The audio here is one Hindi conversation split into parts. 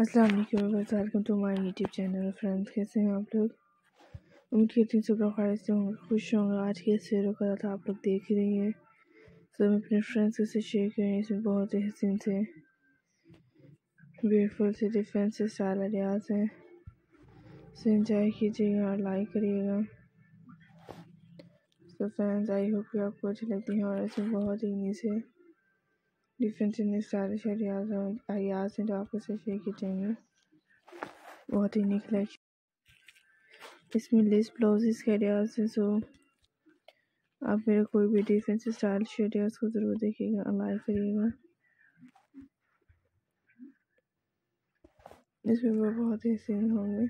अस्सलाम वालेकुम to my YouTube channel. Friends, कैसे हैं आप लोग? उम्मीद करती हूँ सब लोग खैर से होंगे, खुश होंगे। आज के इस वीडियो का था आप लोग देख ही रही हैं। सब अपने फ्रेंड्स के साथ शेयर करें इसमें बहुत ही हसीन से ब्यूटीफुल से डिफरेंट से स्टाइल आइडियाज़ हैं। इसे इंजॉय कीजिएगा और लाइक करिएगा। तो फ्रेंड्स आई होप कि आपको अच्छी लगती हैं और ऐसे बहुत ही से डिफरेंट इन स्टाइलिश आइडियाज़ आइडियाज़ हैं जो आपको से शेयर किए जाएँगे बहुत ही निकले इसमें लेस ब्लाउजेस के आइडियाज़ हैं सो आप मेरे कोई भी डिफरेंट स्टाइलिश आइडियाज़ को ज़रूर देखिएगा लाइक करिएगा। इसमें वो बहुत ही हसीन होंगे।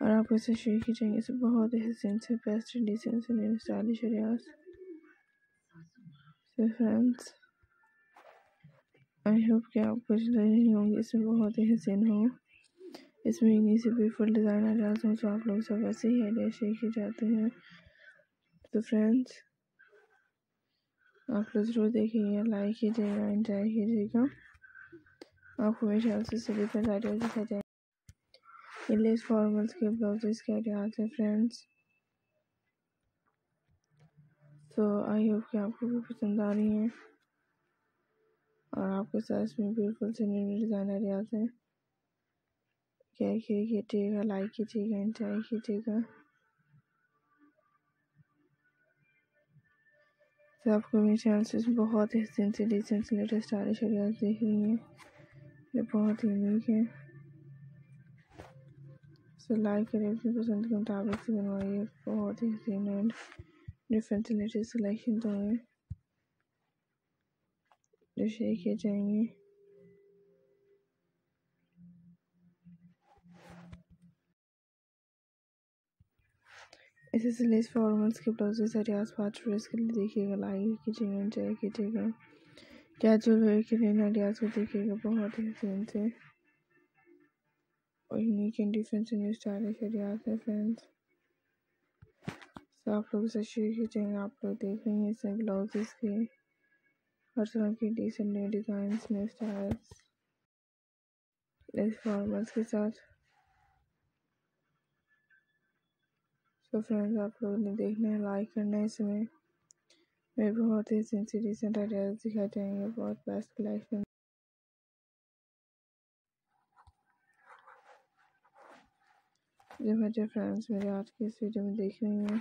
और आपको इसे शेयर किए जाएँगे इसे बहुत ही हसीन से बेस्ट डिसेंट से stylish ideas friends I hope कि आप कुछ नहीं होंगे। इसमें बहुत ही हसीन हो। इसमें इन्हीं से ब्यूटीफुल डिज़ाइन आ जाते हैं तो आप लोग सब ऐसे ही आइडिया शेयर किए जाते हैं। तो फ्रेंड्स आप लोग ज़रूर देखिएगा लाइक कीजिएगा इंजॉय कीजिएगा। मेरे ख्याल से डिफरेंट आइडिया दिखाई जाए। लेस फॉर्मल्स के ब्लाउजेस के आइडियाज़ हैं फ्रेंड्स तो आई होप कि आपको भी पसंद आ रही हैं। और आपके साथ इसमें ब्यूटीफुल से न्यू डिज़ाइन आइडियाज़ हैं। क्या कीजिएगा लाइक कीजिएगा एंजॉय कीजिएगा। तो आपको मेरे चैनल से बहुत ही से डिसेंट से लेटेस्ट स्टाइलिश आइडियाज़ देख रही हैं। ये बहुत ही यूनिक है। सो लाइक करें, अपनी पसंद के मुताबिक से बनवाइए। बहुत ही हसीन एंड डिफरेंट से लेटेस्ट सिलेक्शन तो है। जो शेयर किए जाएँगे। इसी से लेस फॉर्मल्स के ब्लाउजेस रियाज पाँच ड्रेस के लिए देखिएगा लाइक कीजिएगा एंजॉय कीजिएगा। कैजुअल वेयर के लिए आइडियाज़ को देखिएगा, बहुत ही हसीन से। और unique and different new stylish ideas है फ्रेंड्स तो आप लोग इसे शेयर कीजिएगा, आप लोग देख रहे हैं इसमें ब्लाउजेस के की decent new design new styles lace formals के साथ। तो फ्रेंड्स आप लोगों ने देखना है लाइक करना है इसमें। मैं बहुत ही सेंसी डिसेंट आइडियाज़ दिखाई जाएँगे बहुत बेस्ट कलेक्शन जो मेरे फ्रेंड्स मेरे आज की इस वीडियो में देख रही हैं